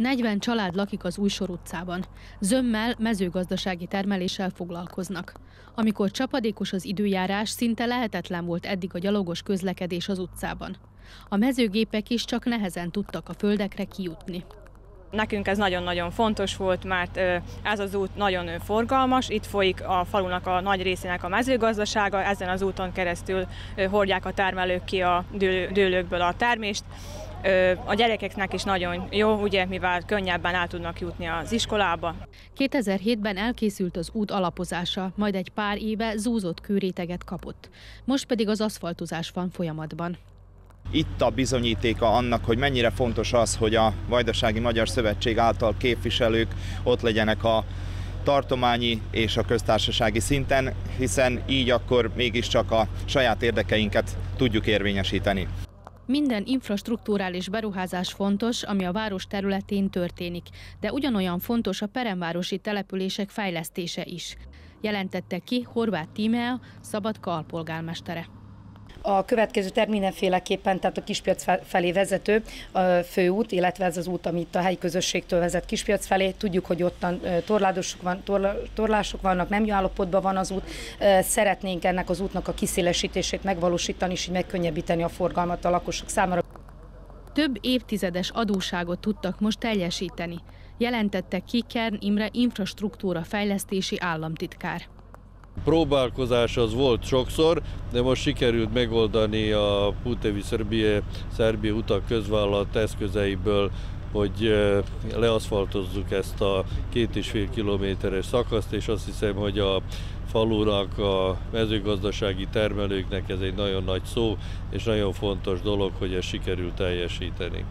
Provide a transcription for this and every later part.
40 család lakik az Újsor utcában. Zömmel, mezőgazdasági termeléssel foglalkoznak. Amikor csapadékos az időjárás, szinte lehetetlen volt eddig a gyalogos közlekedés az utcában. A mezőgépek is csak nehezen tudtak a földekre kijutni. Nekünk ez nagyon-nagyon fontos volt, mert ez az út nagyon forgalmas, itt folyik a falunak a nagy részének a mezőgazdasága, ezen az úton keresztül hordják a termelők ki a dőlőkből a termést, a gyerekeknek is nagyon jó, ugye, mivel könnyebben el tudnak jutni az iskolába. 2007-ben elkészült az út alapozása, majd egy pár éve zúzott kőréteget kapott. Most pedig az aszfaltozás van folyamatban. Itt a bizonyítéka annak, hogy mennyire fontos az, hogy a Vajdasági Magyar Szövetség által képviselők ott legyenek a tartományi és a köztársasági szinten, hiszen így akkor mégiscsak a saját érdekeinket tudjuk érvényesíteni. Minden infrastruktúrális beruházás fontos, ami a város területén történik, de ugyanolyan fontos a peremvárosi települések fejlesztése is, jelentette ki Horváth Tímea, Szabadka alpolgármestere. A következő terv mindenféleképpen, tehát a kispiac felé vezető a főút, illetve ez az út, amit a helyi közösségtől vezet kispiac felé. Tudjuk, hogy ottan torládosok van, torla, torlások vannak, nem jó állapotban van az út. Szeretnénk ennek az útnak a kiszélesítését megvalósítani, és így megkönnyebbíteni a forgalmat a lakosok számára. Több évtizedes adóságot tudtak most teljesíteni, jelentette ki Kern Imre infrastruktúra fejlesztési államtitkár. Próbálkozás az volt sokszor, de most sikerült megoldani a Putevi Szerbia, Szerbia utak közvállalat eszközeiből, hogy leaszfaltozzuk ezt a két és fél kilométeres szakaszt, és azt hiszem, hogy a falunak, a mezőgazdasági termelőknek ez egy nagyon nagy szó, és nagyon fontos dolog, hogy ezt sikerült teljesíteni.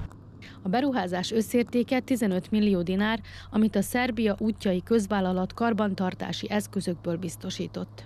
A beruházás összértéke 15 millió dinár, amit a Szerbia útjai közvállalat karbantartási eszközökből biztosított.